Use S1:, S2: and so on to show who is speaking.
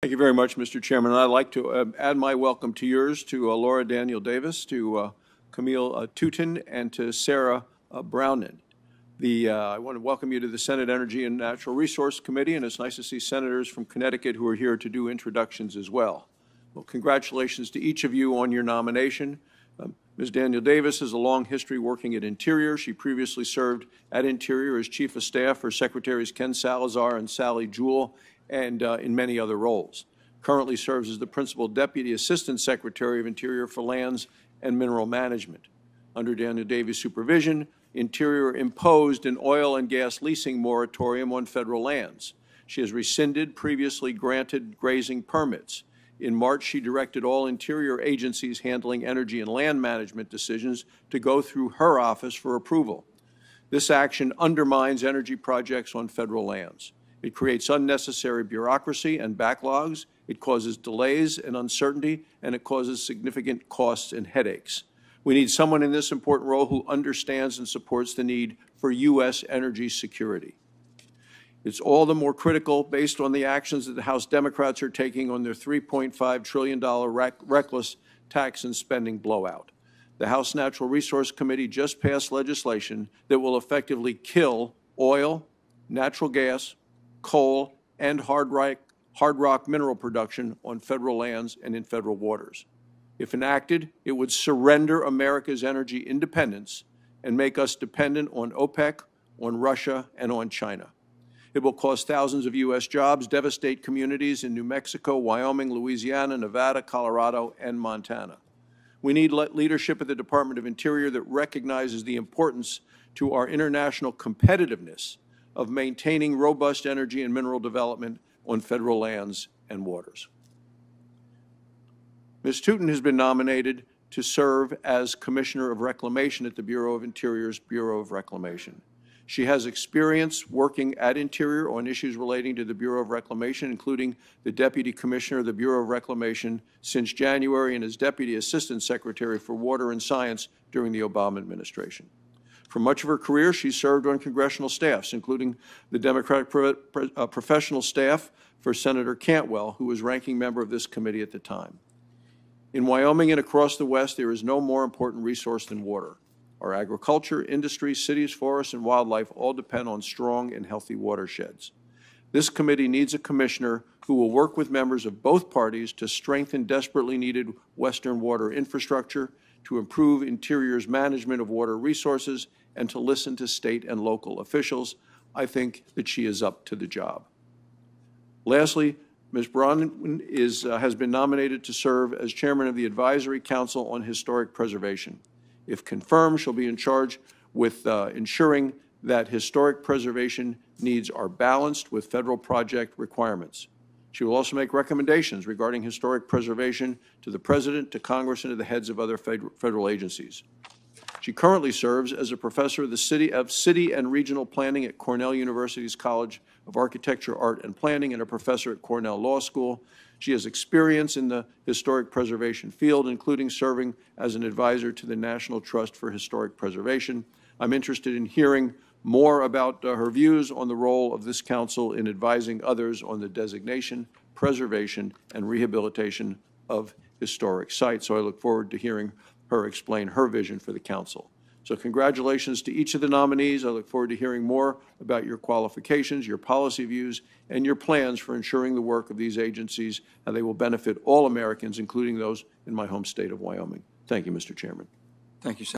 S1: Thank you very much, Mr. Chairman. I'd like to uh, add my welcome to yours, to uh, Laura Daniel Davis, to uh, Camille uh, and to Sara uh, Bronin. The, uh, I want to welcome you to the Senate Energy and Natural Resource Committee, and it's nice to see senators from Connecticut who are here to do introductions as well. Well, congratulations to each of you on your nomination. Um, Ms. Daniel Davis has a long history working at Interior. She previously served at Interior as Chief of Staff for Secretaries Ken Salazar and Sally Jewell and uh, in many other roles. Currently serves as the Principal Deputy Assistant Secretary of Interior for Lands and Mineral Management. Under Daniel Davis' supervision, Interior imposed an oil and gas leasing moratorium on federal lands. She has rescinded previously granted grazing permits. In March, she directed all Interior agencies handling energy and land management decisions to go through her office for approval. This action undermines energy projects on federal lands. It creates unnecessary bureaucracy and backlogs. It causes delays and uncertainty, and it causes significant costs and headaches. We need someone in this important role who understands and supports the need for U.S. energy security. It's all the more critical based on the actions that the House Democrats are taking on their $3.5 trillion rec reckless tax and spending blowout. The House Natural Resource Committee just passed legislation that will effectively kill oil, natural gas, coal, and hard rock, hard rock mineral production on federal lands and in federal waters. If enacted, it would surrender America's energy independence and make us dependent on OPEC, on Russia, and on China. It will cost thousands of U.S. jobs, devastate communities in New Mexico, Wyoming, Louisiana, Nevada, Colorado, and Montana. We need leadership at the Department of Interior that recognizes the importance to our international competitiveness of maintaining robust energy and mineral development on federal lands and waters. Ms. Touton has been nominated to serve as Commissioner of Reclamation at the Bureau of Interior's Bureau of Reclamation. She has experience working at Interior on issues relating to the Bureau of Reclamation, including the Deputy Commissioner of the Bureau of Reclamation since January and as Deputy Assistant Secretary for Water and Science during the Obama administration. For much of her career, she served on congressional staffs, including the Democratic pro pro uh, professional staff for Senator Cantwell, who was ranking member of this committee at the time. In Wyoming and across the West, there is no more important resource than water. Our agriculture, industry, cities, forests, and wildlife all depend on strong and healthy watersheds. This committee needs a commissioner who will work with members of both parties to strengthen desperately needed Western water infrastructure, to improve Interior's management of water resources, and to listen to state and local officials. I think that she is up to the job. Lastly, Ms. Braun is, uh, has been nominated to serve as chairman of the Advisory Council on Historic Preservation. If confirmed, she'll be in charge with uh, ensuring that historic preservation needs are balanced with federal project requirements. She will also make recommendations regarding historic preservation to the President, to Congress, and to the heads of other federal agencies. She currently serves as a professor of the City of City and Regional Planning at Cornell University's College of Architecture, Art, and Planning and a professor at Cornell Law School. She has experience in the historic preservation field, including serving as an advisor to the National Trust for Historic Preservation. I'm interested in hearing more about uh, her views on the role of this council in advising others on the designation, preservation, and rehabilitation of historic sites. So I look forward to hearing her explain her vision for the council. So congratulations to each of the nominees. I look forward to hearing more about your qualifications, your policy views, and your plans for ensuring the work of these agencies and they will benefit all Americans, including those in my home state of Wyoming. Thank you, Mr. Chairman.
S2: Thank you, Senator.